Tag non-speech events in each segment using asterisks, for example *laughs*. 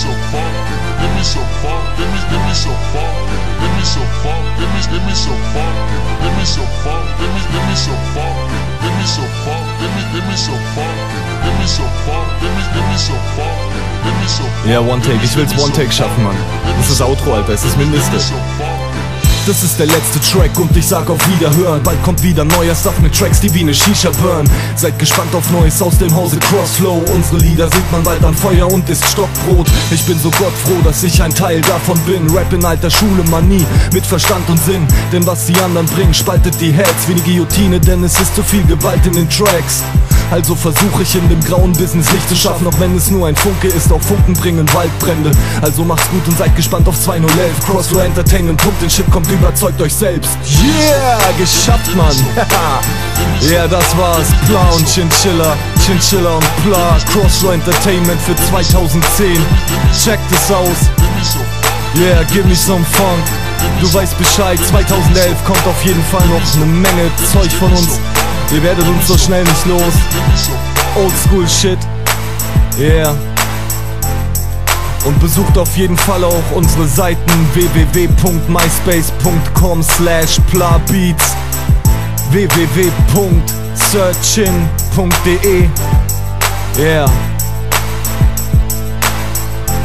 some funk, give me some funk, give me, give me some funk, give me some funk, give me, give me some funk, give me some funk, give me, give me some funk, give me some funk, give me, give me some funk, give me some funk, give me, give me some funk, give me some funk. Ja, One Take, ich will's One Take schaffen, Mann. Das ist Outro, Alter, das ist mindestens. Das ist der letzte Track und ich sag auf Wiederhören. Bald kommt wieder neuer Stuff mit Tracks, die wie ne Shisha burn. Seid gespannt auf Neues aus dem Hause Crossflow. Unsere Lieder sieht man bald an Feuer und ist Stockbrot. Ich bin so gottfroh, dass ich ein Teil davon bin. Rap in alter Schule, Manie, mit Verstand und Sinn. Denn was die anderen bringen, spaltet die Heads wie die Guillotine, denn es ist zu viel Gewalt in den Tracks. Also versuche ich in dem grauen Business Licht zu schaffen, auch wenn es nur ein Funke ist, auch Funken bringen Waldbrände. Also macht's gut und seid gespannt auf 2011. Crossflow Entertainment, Punkt, den Shit kommt, überzeugt euch selbst. Yeah, geschafft, Mann. *laughs* Ja, yeah, das war's. Pla und Chinchilla, Chinchilla und Pla. Crossflow Entertainment für 2010. Check this aus. Yeah, give me some funk. Du weißt Bescheid, 2011 kommt auf jeden Fall noch eine Menge Zeug von uns. Ihr werdet uns so schnell nicht los. Oldschool Shit. Yeah. Und besucht auf jeden Fall auch unsere Seiten www.myspace.com slash plabeats www.searchin.de Yeah.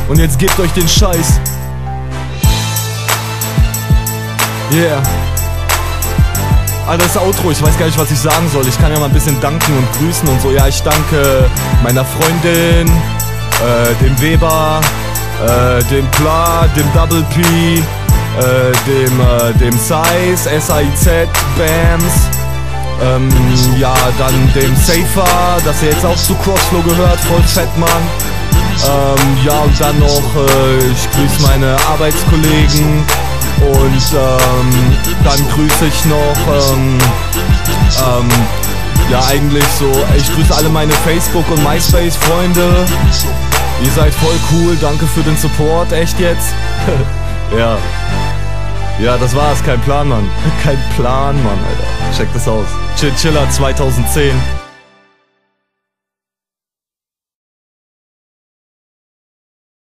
Und jetzt gebt euch den Scheiß. Yeah. Ah, das Outro, ich weiß gar nicht, was ich sagen soll. Ich kann ja mal ein bisschen danken und grüßen und so. Ja, ich danke meiner Freundin, äh, dem Weber, äh, dem Pla, dem Double P, äh, dem, äh, dem Size, S-I-Z, Bams, ähm, ja, dann dem Safer, dass er jetzt auch zu Crossflow gehört, voll fett, Mann. Ähm, ja, und dann noch, äh, ich grüße meine Arbeitskollegen, und ähm, dann grüße ich noch, ähm, ähm, ja eigentlich so, ich grüße alle meine Facebook- und MySpace-Freunde. Ihr seid voll cool, danke für den Support, echt jetzt? *laughs* ja. Ja, das war's, kein Plan, Mann. *laughs* Kein Plan, Mann, Alter. Check das aus. Chill Chiller 2010.